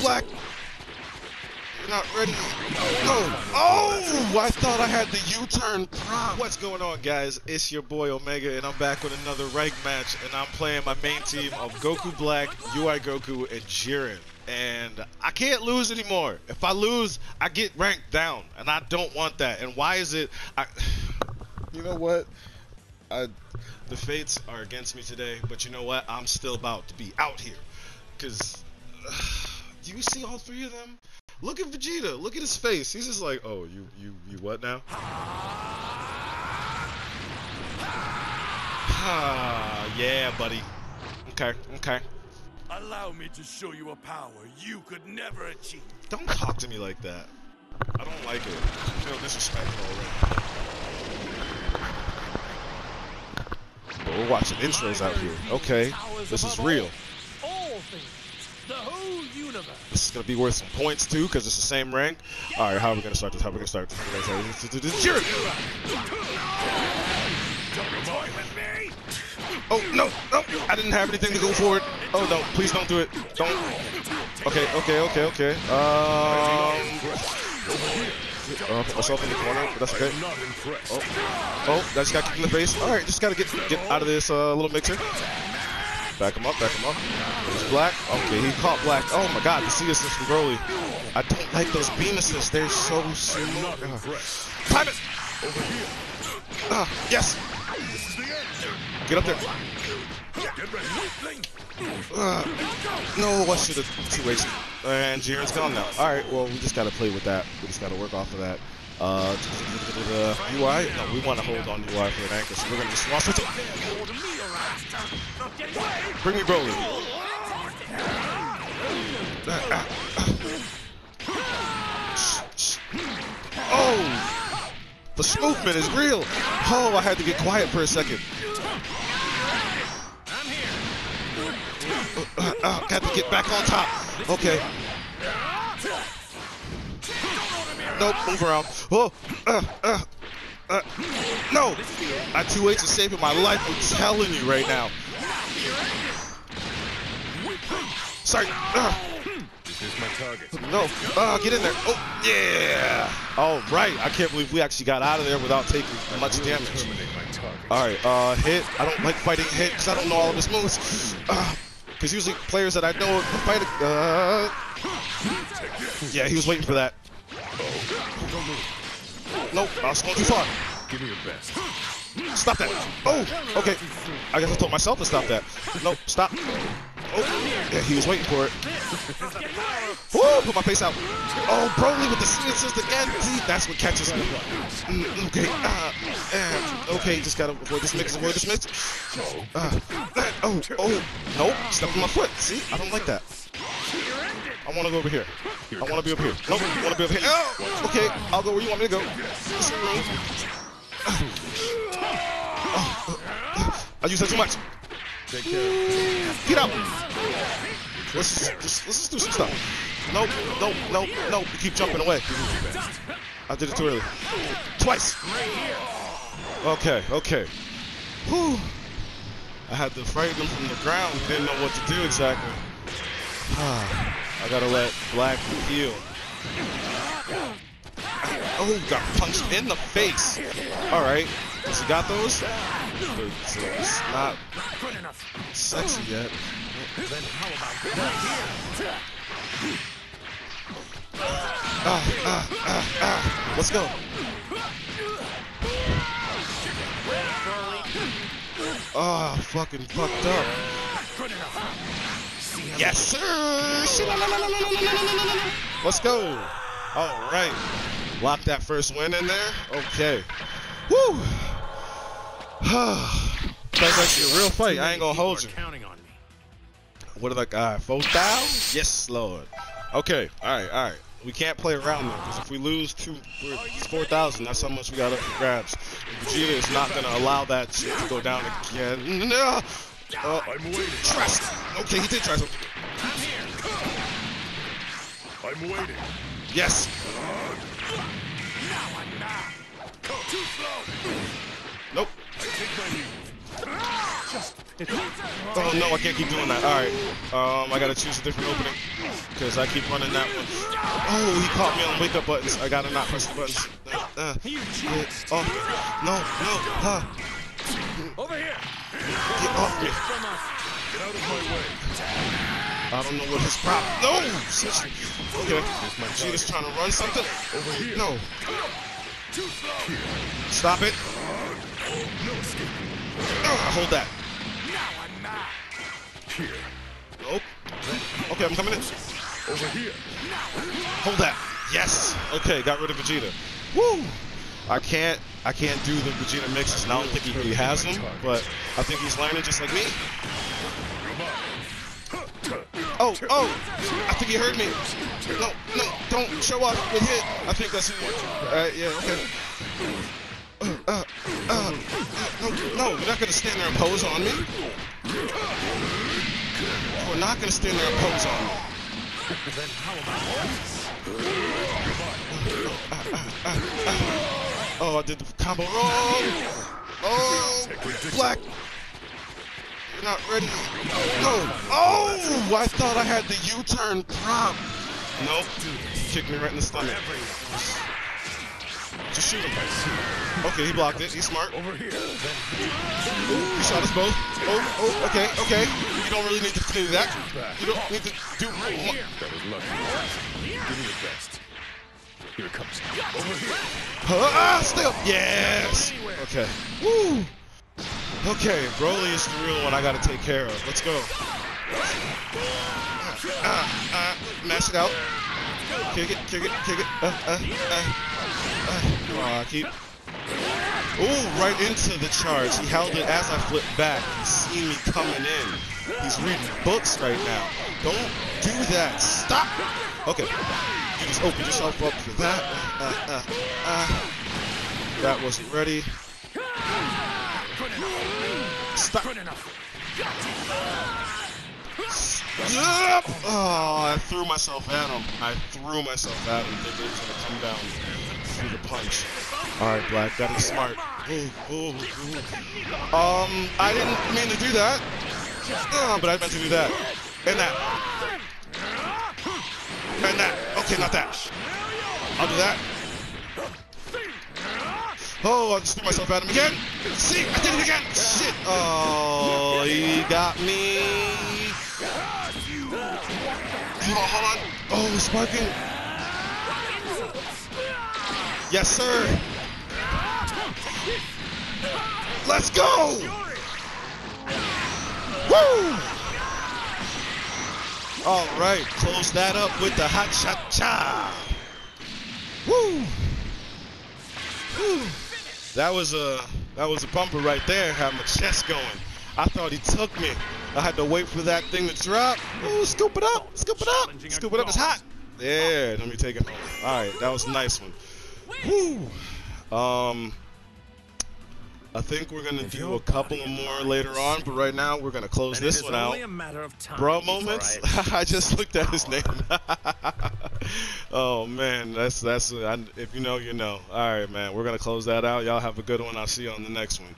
Black. You're not ready. No. Oh, I thought I had the U-turn prop. What's going on, guys? It's your boy Omega, and I'm back with another rank match, and I'm playing my main team of Goku Black, UI Goku, and Jiren. And I can't lose anymore. If I lose, I get ranked down, and I don't want that. And why is it? I, you know what? I, the fates are against me today, but you know what? I'm still about to be out here. Cause, do you see all three of them? Look at Vegeta. Look at his face. He's just like, oh, you, you, you what now? Ah, yeah, buddy. Okay, okay. Allow me to show you a power you could never achieve. Don't talk to me like that. I don't like it. I feel disrespectful already. But we're watching intros out here. Okay, this is real. This is gonna be worth some points too, because it's the same rank. All right, how are we gonna start this? How are we gonna start this? How are we gonna start this? Oh no, no! I didn't have anything to go forward. Oh no, please don't do it. Don't. Okay, okay, okay, okay. Um. Uh, put myself in the corner, but that's okay. Oh, oh, I just got kicked in the face. All right, just gotta get get out of this uh, little mixer. Back him up, back him up. There's Black. Okay, he caught Black. Oh my God, the C assist from Broly. I don't like those beam assists. They're so. Not Uh, time it. Over here. Uh, yes. This is the end. Get up there. Get ready. Uh, no, I should have two ways. And Jiren's gone now. All right, well, we just got to play with that. We just got to work off of that. Uh, UI? No, we want to hold on UI for an anchor, so we're going to just swap it. Bring me Broly. Oh! The movement is real! Oh, I had to get quiet for a second. Uh, uh, got to get back on top. Okay. Nope, move around. Oh, uh, uh, uh, no! I two H is saving my life. I'm telling you right now. Sorry. Uh, no. Uh, get in there. Oh, yeah. All right. I can't believe we actually got out of there without taking much damage. All right, uh, hit. I don't like fighting Hit because I don't know all of his moves. Because usually players that I know fight. Uh, yeah, he was waiting for that. Move. Nope, I was too far. Give me your best. Stop that. Oh, okay. I guess I told myself to stop that. Nope, stop. Oh, yeah, he was waiting for it. Woo, put my face out. Oh, Broly with the assist again. See, that's what catches me. Mm, okay, uh, uh, okay, just gotta avoid this mix, avoid this mix. Uh, oh, oh, nope, step on my foot. See, I don't like that. I want to go over here. I want to be over here. Nope, I want to be over here. Oh, okay, I'll go where you want me to go. I use that too much. Get out. Let's just, let's just do some stuff. Nope, nope, nope, nope. You keep jumping away. I did it too early. Twice. Okay, okay. Whew. I had to frighten them from the ground. Didn't know what to do exactly. Ah. I gotta let Black heal. Oh, got punched in the face. All right. So you got those? But It's, it's not sexy yet. Ah, ah, ah, ah. Let's go. Oh, fucking fucked up. Yes, sir. Let's go. All right. Lock that first win in there. Okay. Woo. That's actually a real fight. I ain't gonna hold you. What did I got? Four thousand? Yes, Lord. Okay, all right, all right. We can't play around though, because if we lose two, it's four thousand. That's how much we got up for grabs. Vegeta is not gonna allow that to go down again. No. Uh, I'm waiting. trust. Okay, he did try something. I'm here. I'm waiting. Yes. Too slow. Nope. I take my leave. Oh no, I can't keep doing that. All right, um, I gotta choose a different opening because I keep running that one. Oh, he caught me on wake up buttons. I gotta not press the buttons. Uh, uh, yeah. Oh, no, no, huh? Over here. Get off me. Get out of my way. I don't know what his problem. No. Okay. Vegeta's trying to run something. Over here. No. Stop it. Uh, hold that. Now I'm mad. Here. Nope. Okay, I'm coming in. Over here. Hold that. Yes. Okay, got rid of Vegeta. Woo. I can't. I can't do the Vegeta mixes. And I don't think he, he has them, but I think he's learning just like me. Oh, oh! I think he heard me. No, no, don't show up with Hit. I think that's who. Uh, yeah, okay. Uh, uh, uh, no, no, you're not gonna stand there and pose on me. We're not gonna stand there and pose on me. Oh, I did the combo wrong. Oh! oh, black. You're not ready. No. Oh, I thought I had the U-turn prop. Nope. Kicked me right in the stomach. Just shoot him. Okay, he blocked it. He's smart. Over here. Ooh, he shot us both. Oh, oh, okay, okay. You don't really need to do that. You don't need to do. That was lucky. Give me your best. Here it comes. Over here. Ah, still. Yes. Okay. Woo. Okay, Broly is the real one I gotta take care of. Let's go. Ah, ah, ah, mash it out. Kick it, kick it, kick it. Uh, uh, uh. Oh, keep. Ooh, right into the charge. He held it as I flipped back. He's seen me coming in. He's reading books right now. Don't do that. Stop. Okay. You just opened yourself up for that. Uh, uh, uh. That wasn't ready. Stop. Enough. Oh, I threw myself at him. I threw myself at him. Thinking he gonna come down through the punch. All right, Black, that is smart. Ooh, ooh, ooh. Um, I didn't mean to do that. Uh, but I meant to do that. And that. And that. Okay, not that. I'll do that. Oh, I just threw myself at him again. See, I did it again. Shit. Oh, he got me. Hold on, hold on. Oh, sparking. Yes, sir. Let's go. Woo. All right, close that up with the hot cha cha. Woo. Woo. That was a that was a bumper right there. Had my chest going. I thought he took me. I had to wait for that thing to drop. Ooh, scoop it up, scoop it up, scoop it up. It's hot. Yeah, let me take it. All right, that was a nice one. Woo. Um, I think we're gonna do a couple more later on, but right now we're gonna close And this one out. a matter of time Bro moments. I- I just looked at his name. oh man, that's that's. I, if you know, you know. All right, man. We're gonna close that out. Y'all have a good one. I'll see you on the next one.